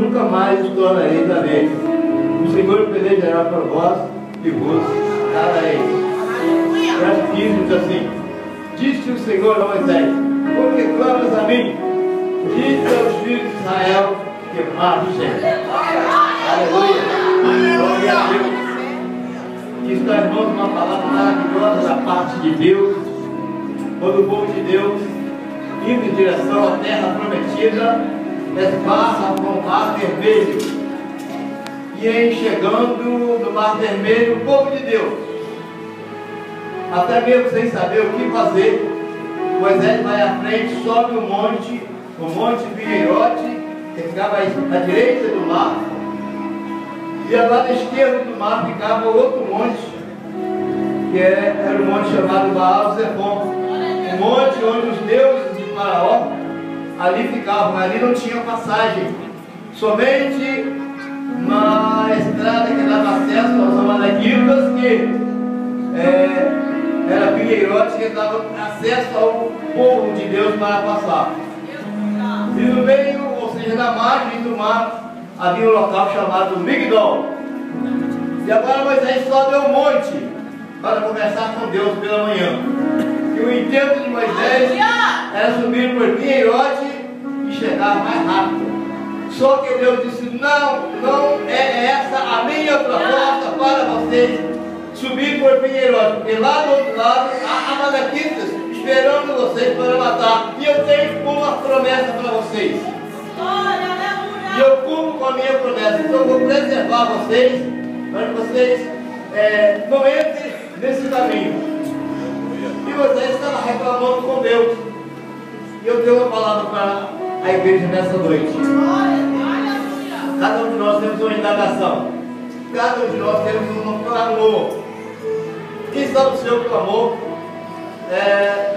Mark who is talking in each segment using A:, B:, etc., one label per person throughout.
A: nunca mais os tornareis a ver. O Senhor pelejará por vós e vos dareis. Verso 15 diz assim: Disse o Senhor a Moisés: Por que clamas a mim? Diz aos filhos de Israel que marchem. Aleluia. Glória a Deus. Que está, irmãos, uma palavra maravilhosa da parte de Deus. Quando o povo de Deus, indo em direção à terra prometida, esbarra com o mar vermelho. E em chegando no mar vermelho, o povo de Deus, até mesmo sem saber o que fazer, Moisés vai à frente, sobe o monte, o monte Pinheirote, que ficava à direita do mar, e ao lado esquerdo do mar ficava outro monte, que é, era o monte chamado Baal Zephon, o monte onde os deuses de Faraó ali ficavam, ali não tinha passagem. Somente na estrada que dava acesso aos amalequitas, que é, era Pinheirote, que dava acesso ao povo de Deus para passar. E no meio, ou seja, na margem do mar, havia um local chamado Migdol. E agora Moisés sobe ao monte para conversar com Deus pela manhã. E o intento de Moisés era subir por Pinheirote chegar mais rápido. Só que Deus disse, não, não é essa a minha proposta para vocês subir por Pinheirote, porque lá do outro lado há Amalequitas esperando vocês para matar. E eu tenho uma promessa para vocês. E eu cumpro com a minha promessa. Então eu vou preservar vocês, para que vocês é, não entrem nesse caminho. E vocês estavam reclamando com Deus. E eu tenho uma palavra para a igreja nessa noite. Cada um de nós temos uma indagação. Cada um de nós temos um clamor. Quem sabe o seu clamor é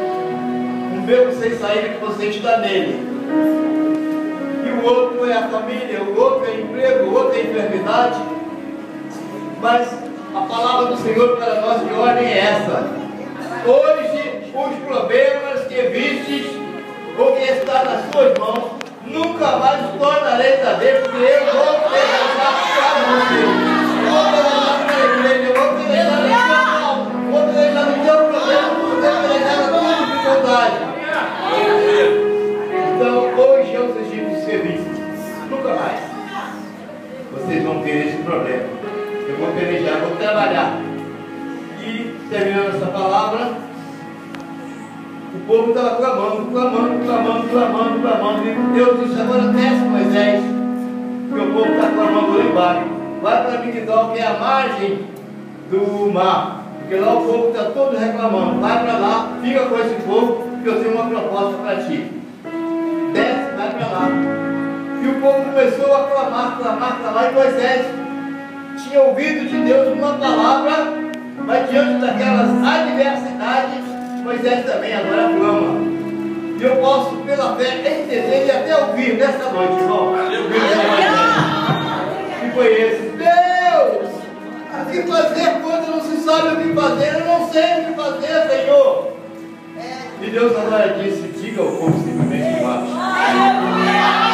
A: um beco sem saída que você está nele. E o outro é a família, o outro é emprego, o outro é enfermidade. Mas a palavra do Senhor para nós de ordem é essa. Hoje, os problemas que vistes ou que está nas suas mãos, nunca mais os tornareis a ver, porque eu vou pelejar para você. Vou pelejar para a igreja, eu vou pelejar no seu mal, vou pelejar no teu problema, vou pelejar na tua dificuldade. Então, hoje é o regime de serviço. Nunca mais. Vocês vão ter esse problema. Eu vou pelejar, vou trabalhar. E terminando essa palavra, o povo estava clamando, clamando, clamando, clamando, clamando. E Deus disse, agora desce Moisés, que o povo está clamando lá embaixo. Vai para Migdol, que é a margem do mar. Porque lá o povo está todo reclamando. Vai para lá, fica com esse povo, que eu tenho uma proposta para ti. Desce, vai para lá. E o povo começou a clamar, clamar, clamar. E Moisés tinha ouvido de Deus uma palavra, mas diante daquelas adversidades, Moisés também agora clama. E eu posso, pela fé, entender e até ouvir nessa noite, irmão. E foi esse. Deus! O que fazer quando não se sabe o que fazer? Eu não sei o que fazer, Senhor. E Deus agora disse, diga ao povo simplesmente embaixo.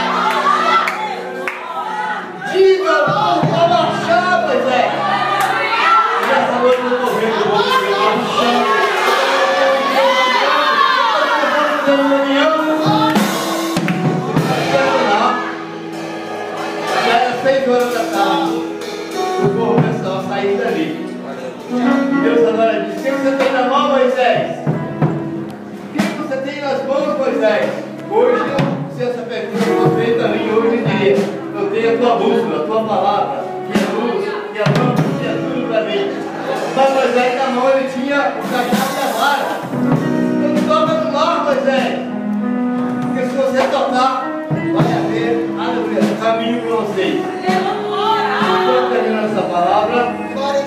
A: Tinha o cajado e a vara.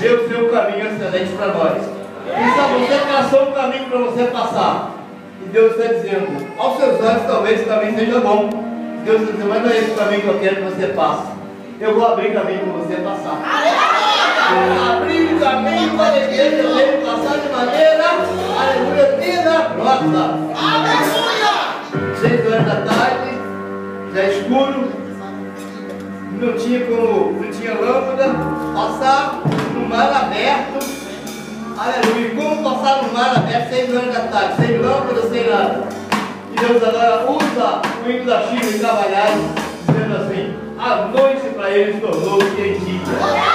A: Deus tem um caminho excelente para nós. E sabe, você traçou um caminho para você passar. E Deus está dizendo, aos seus olhos talvez esse caminho seja bom. Deus está dizendo, mas não é esse caminho que eu quero que você passe. Eu vou abrir caminho para você passar. Abrir caminho para a igreja dele passar de maneira, aleluia, milagrosa. Aleluia! Seis horas da tarde, já é escuro. não tinha como, não tinha lâmpada, passaram no mar aberto, aleluia, como passar no mar aberto sem grande ataque, sem lâmpada, sem nada. E Deus agora usa o hino da China e trabalhar, dizendo assim, a noite para eles tornou-se em dia.